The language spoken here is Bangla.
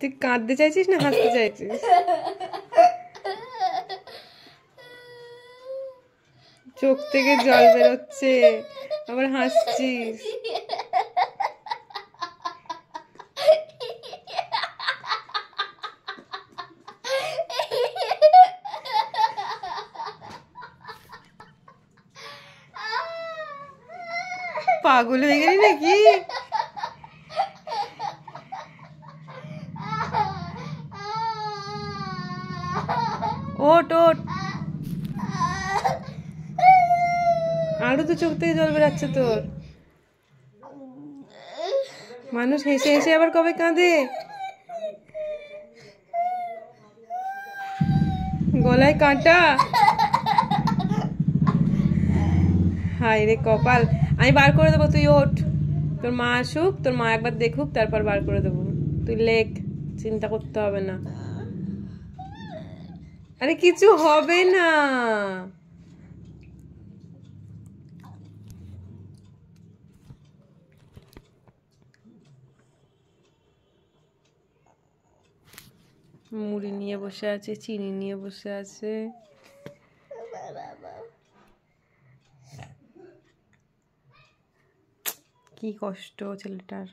তুই কাঁদতে চাইছিস না হাসতে চাইছিস? চোখ থেকে জল বেরোচ্ছে, আবার হাসছিস। পাগল হয়ে গেলি নাকি? ওট ওট আরও তো চোখ থেকে জল বেরাচ্ছে তোর। মানুষ হেসে হেসে আবার কবে কাঁদে? গলায় কাঁটা? হাই রে কপাল। আমি বার করে দেবো, তুই ওঠ। তোর মা আসুক, তোর মা একবার দেখুক, তারপর বার করে দেবো। তুই লেখ, চিন্তা করতে হবে না। আরে কিছু হবে না। মুড়ি নিয়ে বসে আছে, চিনি নিয়ে বসে আছে। কি কষ্ট ছেলেটার।